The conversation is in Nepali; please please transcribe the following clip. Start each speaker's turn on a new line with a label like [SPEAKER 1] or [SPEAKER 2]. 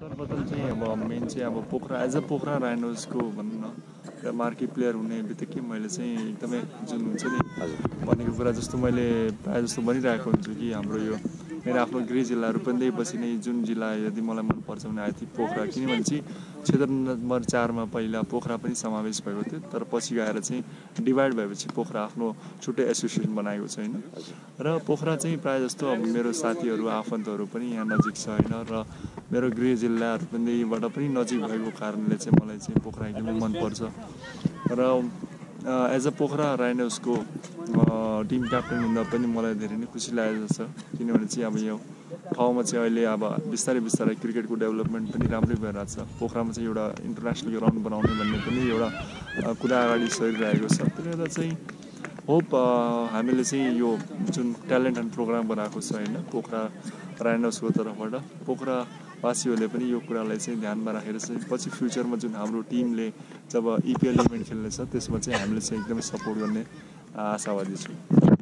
[SPEAKER 1] सर्वप्रथम चाहिँ अब मेन चाहिँ अब पोखरा एज अ पोखरा राइनोजको भनौँ न एउटा मार्की प्लेयर हुने बित्तिकै मैले चाहिँ एकदमै जुन हुन्छ नि भनेको कुरा जस्तो मैले प्रायः जस्तो भनिरहेको हुन्छु कि हाम्रो यो मेरो आफ्नो गृह जिल्लाहरू पनि पछि नै जुन जिल्ला यदि मलाई मनपर्छ भने आयो पोखरा किनभने चाहिँ क्षेत्र नम्बर चारमा पहिला पोखरा पनि समावेश भएको थियो तर पछि गएर चाहिँ डिभाइड भएपछि पोखरा आफ्नो छुट्टै एसोसिएसन बनाएको छ होइन र पोखरा चाहिँ प्रायः जस्तो अब मेरो साथीहरू आफन्तहरू पनि यहाँ नजिक छ होइन र मेरो गृह जिल्लाहरू पनिबाट पनि नजिक भएको कारणले चाहिँ मलाई चाहिँ पोखरा एकदमै मनपर्छ। र एज अ पोखरा राइनर्सको टिम क्याप्टन हुँदा पनि मलाई धेरै नै खुसी लागेको छ। किनभने चाहिँ अब यो ठाउँमा चाहिँ अहिले अब बिस्तारै बिस्तारै क्रिकेटको डेभलपमेन्ट पनि राम्रै भइरहेको छ। पोखरामा चाहिँ एउटा इन्टरनेसनल ग्राउन्ड बनाउने भन्ने पनि एउटा कुरा अगाडि सरिरहेको छ। त्यसले गर्दा चाहिँ होप हामीले चाहिँ यो जुन ट्यालेन्ट एन्ड प्रोग्राम बनाएको छ होइन पोखरा राइनर्सको तर्फबाट पोखरावासीहरूले पनि यो कुरालाई चाहिँ ध्यानमा राखेर चाहिँ पछि फ्युचरमा जुन हाम्रो टिमले जब इपिएल इभेन्ट खेल्नेछ त्यसमा चाहिँ हामीले चाहिँ एकदमै सपोर्ट गर्ने आशावादी छु।